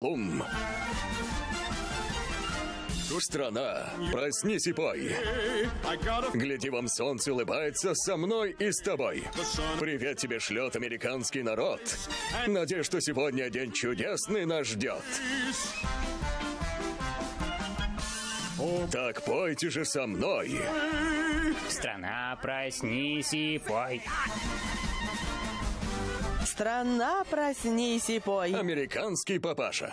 Ум. Страна, проснись и пой. Гляди, вам солнце улыбается со мной и с тобой. Привет тебе шлет американский народ. Надеюсь, что сегодня день чудесный нас ждет. Так пойте же со мной. Страна, проснись и пой. Страна, проснись и пой. Американский папаша.